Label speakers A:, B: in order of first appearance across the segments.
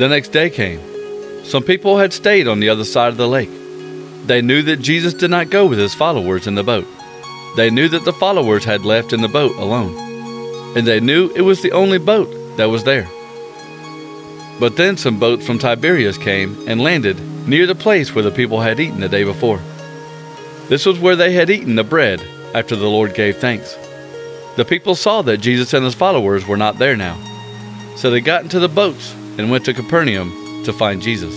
A: The next day came. Some people had stayed on the other side of the lake. They knew that Jesus did not go with his followers in the boat. They knew that the followers had left in the boat alone. And they knew it was the only boat that was there. But then some boats from Tiberias came and landed near the place where the people had eaten the day before. This was where they had eaten the bread after the Lord gave thanks. The people saw that Jesus and his followers were not there now. So they got into the boats and went to Capernaum to find Jesus.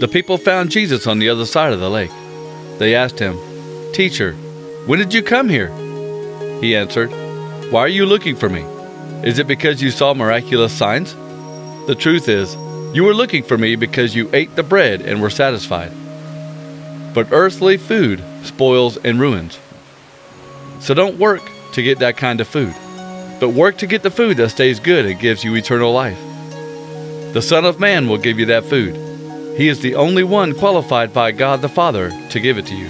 A: The people found Jesus on the other side of the lake. They asked him, Teacher, when did you come here? He answered, Why are you looking for me? Is it because you saw miraculous signs? The truth is, you were looking for me because you ate the bread and were satisfied. But earthly food spoils and ruins. So don't work to get that kind of food, but work to get the food that stays good and gives you eternal life. The Son of Man will give you that food. He is the only one qualified by God the Father to give it to you.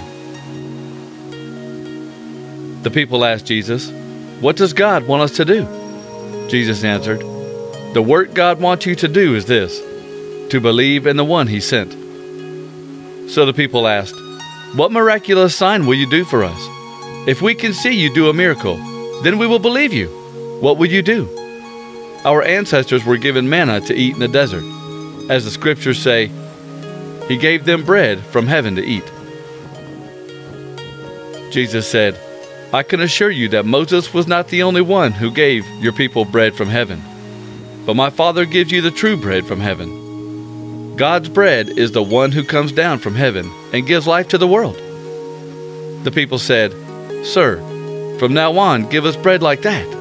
A: The people asked Jesus, What does God want us to do? Jesus answered, The work God wants you to do is this to believe in the one he sent. So the people asked, What miraculous sign will you do for us? If we can see you do a miracle, then we will believe you. What will you do? Our ancestors were given manna to eat in the desert. As the scriptures say, He gave them bread from heaven to eat. Jesus said, I can assure you that Moses was not the only one who gave your people bread from heaven, but my Father gives you the true bread from heaven. God's bread is the one who comes down from heaven and gives life to the world. The people said, Sir, from now on give us bread like that.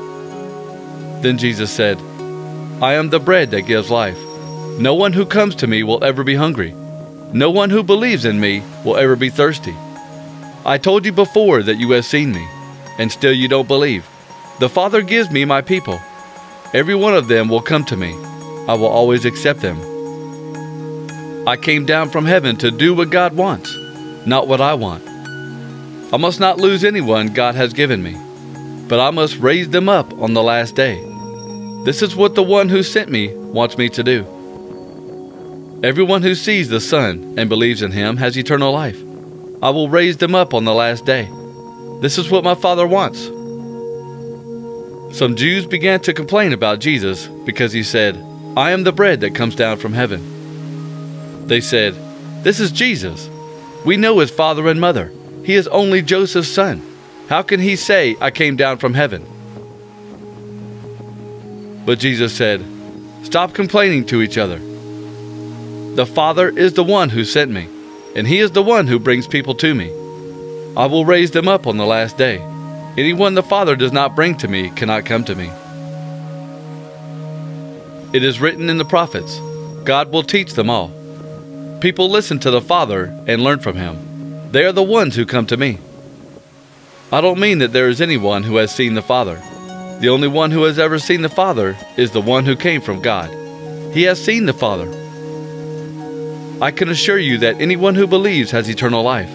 A: Then Jesus said, I am the bread that gives life. No one who comes to me will ever be hungry. No one who believes in me will ever be thirsty. I told you before that you have seen me and still you don't believe. The Father gives me my people. Every one of them will come to me. I will always accept them. I came down from heaven to do what God wants, not what I want. I must not lose anyone God has given me, but I must raise them up on the last day. This is what the one who sent me wants me to do. Everyone who sees the Son and believes in him has eternal life. I will raise them up on the last day. This is what my father wants. Some Jews began to complain about Jesus because he said, I am the bread that comes down from heaven. They said, This is Jesus. We know his father and mother. He is only Joseph's son. How can he say, I came down from heaven? But Jesus said, Stop complaining to each other. The Father is the one who sent me, and he is the one who brings people to me. I will raise them up on the last day. Anyone the Father does not bring to me cannot come to me. It is written in the prophets God will teach them all. People listen to the Father and learn from him. They are the ones who come to me. I don't mean that there is anyone who has seen the Father. The only one who has ever seen the Father is the one who came from God. He has seen the Father. I can assure you that anyone who believes has eternal life.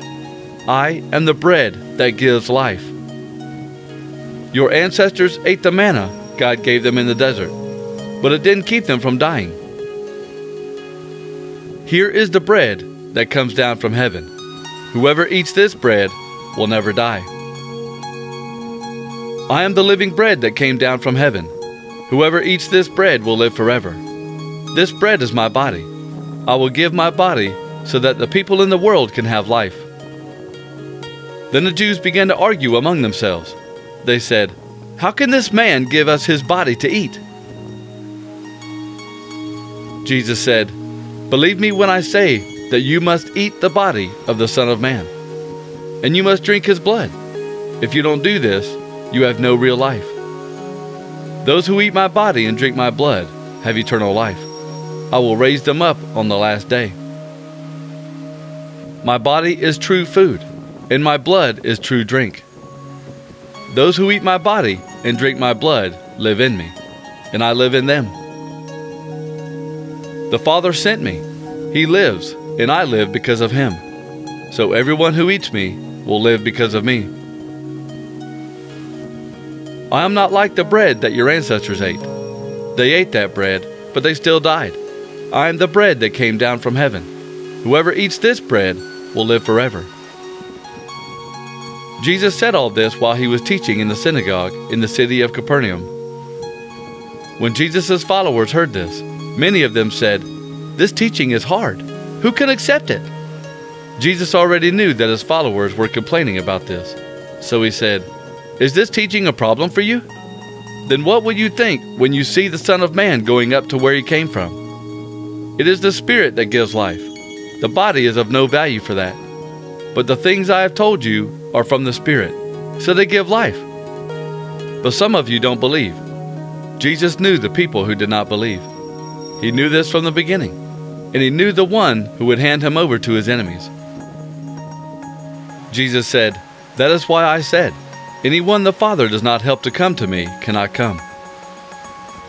A: I am the bread that gives life. Your ancestors ate the manna God gave them in the desert, but it didn't keep them from dying. Here is the bread that comes down from heaven. Whoever eats this bread will never die. I am the living bread that came down from heaven. Whoever eats this bread will live forever. This bread is my body. I will give my body so that the people in the world can have life. Then the Jews began to argue among themselves. They said, How can this man give us his body to eat? Jesus said, Believe me when I say that you must eat the body of the Son of Man, and you must drink his blood. If you don't do this, you have no real life. Those who eat my body and drink my blood have eternal life. I will raise them up on the last day. My body is true food and my blood is true drink. Those who eat my body and drink my blood live in me, and I live in them. The Father sent me. He lives, and I live because of him. So everyone who eats me will live because of me. I am not like the bread that your ancestors ate. They ate that bread, but they still died. I am the bread that came down from heaven. Whoever eats this bread will live forever. Jesus said all this while he was teaching in the synagogue in the city of Capernaum. When Jesus' followers heard this, many of them said, This teaching is hard. Who can accept it? Jesus already knew that his followers were complaining about this. So he said, Is this teaching a problem for you? Then what will you think when you see the Son of Man going up to where he came from? It is the Spirit that gives life. The body is of no value for that. But the things I have told you are from the Spirit, so they give life. But some of you don't believe. Jesus knew the people who did not believe. He knew this from the beginning, and he knew the one who would hand him over to his enemies. Jesus said, That is why I said, Anyone the Father does not help to come to me cannot come.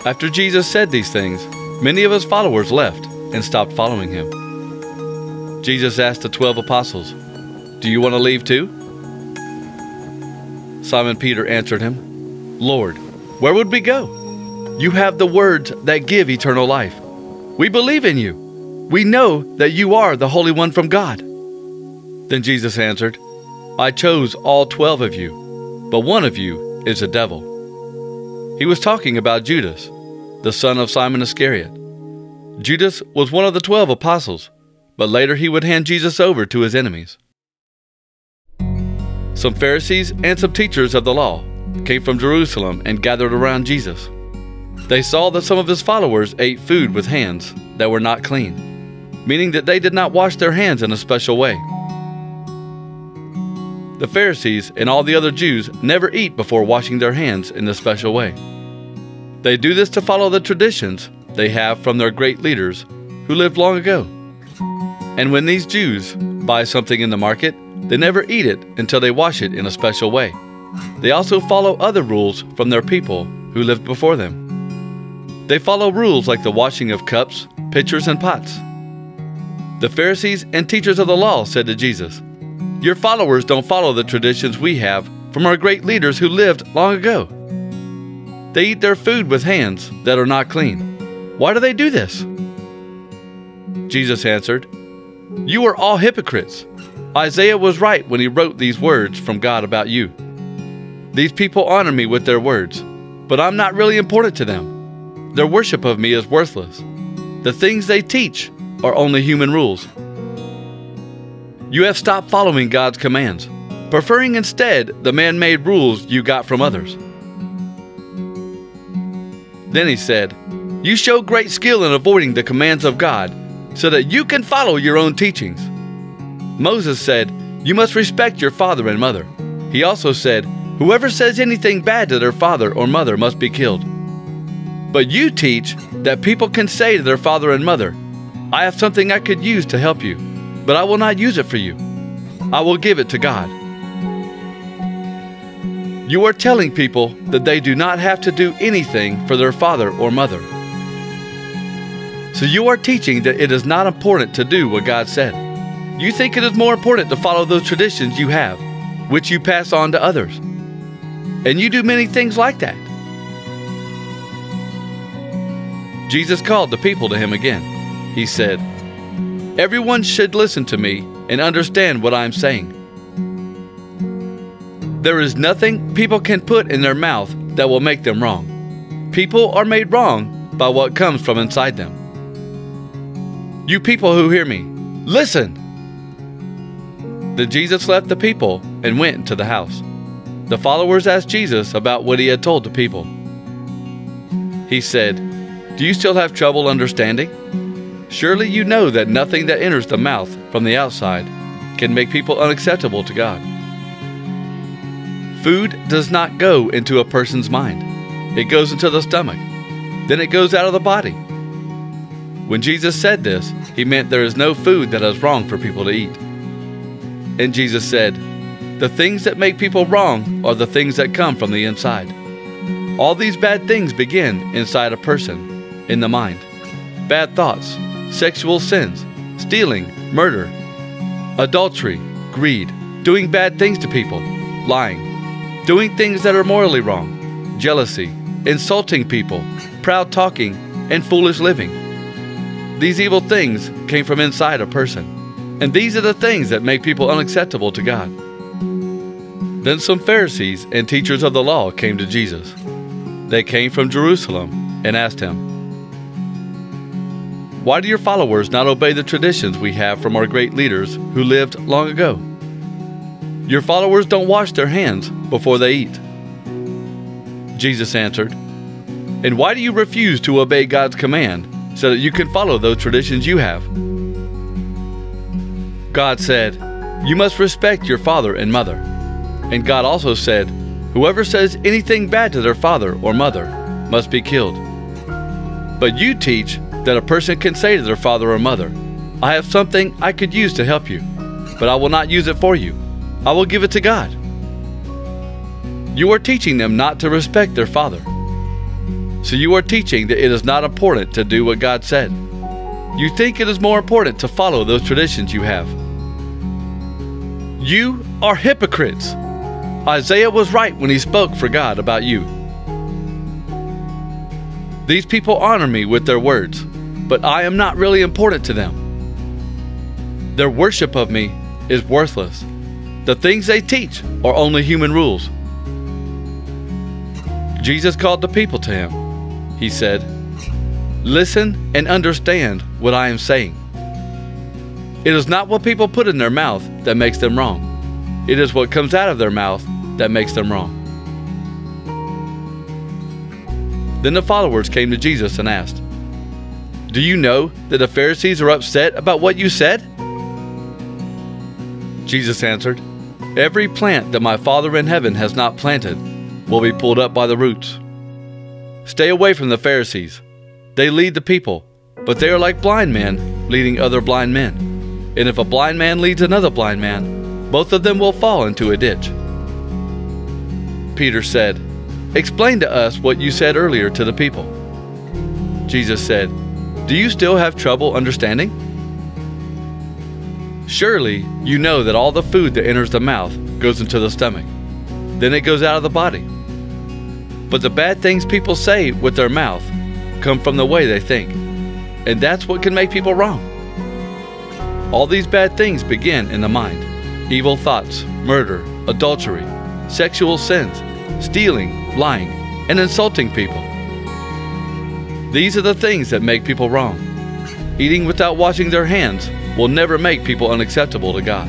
A: After Jesus said these things, many of his followers left and stopped following him. Jesus asked the twelve apostles, Do you want to leave too? Simon Peter answered him, Lord, where would we go? You have the words that give eternal life. We believe in you. We know that you are the Holy One from God. Then Jesus answered, I chose all twelve of you, but one of you is a devil. He was talking about Judas, the son of Simon Iscariot. Judas was one of the twelve apostles, but later he would hand Jesus over to his enemies. Some Pharisees and some teachers of the law came from Jerusalem and gathered around Jesus. They saw that some of his followers ate food with hands that were not clean, meaning that they did not wash their hands in a special way. The Pharisees and all the other Jews never eat before washing their hands in the special way. They do this to follow the traditions they have from their great leaders who lived long ago. And when these Jews buy something in the market, they never eat it until they wash it in a special way. They also follow other rules from their people who lived before them. They follow rules like the washing of cups, pitchers, and pots. The Pharisees and teachers of the law said to Jesus, Your followers don't follow the traditions we have from our great leaders who lived long ago. They eat their food with hands that are not clean. Why do they do this? Jesus answered, You are all hypocrites. Isaiah was right when he wrote these words from God about you. These people honor me with their words, but I'm not really important to them. Their worship of me is worthless. The things they teach are only human rules. You have stopped following God's commands, preferring instead the man made rules you got from others. Then he said, You show great skill in avoiding the commands of God so that you can follow your own teachings. Moses said, You must respect your father and mother. He also said, Whoever says anything bad to their father or mother must be killed. But you teach that people can say to their father and mother, I have something I could use to help you, but I will not use it for you. I will give it to God. You are telling people that they do not have to do anything for their father or mother. So you are teaching that it is not important to do what God said. You think it is more important to follow those traditions you have, which you pass on to others. And you do many things like that. Jesus called the people to him again. He said, Everyone should listen to me and understand what I am saying. There is nothing people can put in their mouth that will make them wrong. People are made wrong by what comes from inside them. You people who hear me, listen! Then Jesus left the people and went into the house. The followers asked Jesus about what he had told the people. He said, Do you still have trouble understanding? Surely you know that nothing that enters the mouth from the outside can make people unacceptable to God. Food does not go into a person's mind, it goes into the stomach, then it goes out of the body. When Jesus said this, he meant there is no food that is wrong for people to eat. And Jesus said, The things that make people wrong are the things that come from the inside. All these bad things begin inside a person, in the mind. Bad thoughts, sexual sins, stealing, murder, adultery, greed, doing bad things to people, lying, doing things that are morally wrong, jealousy, insulting people, proud talking, and foolish living. These evil things came from inside a person, and these are the things that make people unacceptable to God. Then some Pharisees and teachers of the law came to Jesus. They came from Jerusalem and asked him, Why do your followers not obey the traditions we have from our great leaders who lived long ago? Your followers don't wash their hands before they eat. Jesus answered, And why do you refuse to obey God's command so that you can follow those traditions you have? God said, You must respect your father and mother. And God also said, Whoever says anything bad to their father or mother must be killed. But you teach that a person can say to their father or mother, I have something I could use to help you, but I will not use it for you. I will give it to God. You are teaching them not to respect their father. So you are teaching that it is not important to do what God said. You think it is more important to follow those traditions you have. You are hypocrites. Isaiah was right when he spoke for God about you. These people honor me with their words, but I am not really important to them. Their worship of me is worthless. The things they teach are only human rules. Jesus called the people to him. He said, Listen and understand what I am saying. It is not what people put in their mouth that makes them wrong. It is what comes out of their mouth that makes them wrong. Then the followers came to Jesus and asked, Do you know that the Pharisees are upset about what you said? Jesus answered, Every plant that my Father in heaven has not planted will be pulled up by the roots. Stay away from the Pharisees. They lead the people, but they are like blind men leading other blind men. And if a blind man leads another blind man, both of them will fall into a ditch. Peter said, Explain to us what you said earlier to the people. Jesus said, Do you still have trouble understanding? Surely you know that all the food that enters the mouth goes into the stomach, then it goes out of the body. But the bad things people say with their mouth come from the way they think, and that's what can make people wrong. All these bad things begin in the mind evil thoughts, murder, adultery, sexual sins, stealing, lying, and insulting people. These are the things that make people wrong. Eating without washing their hands will never make people unacceptable to God.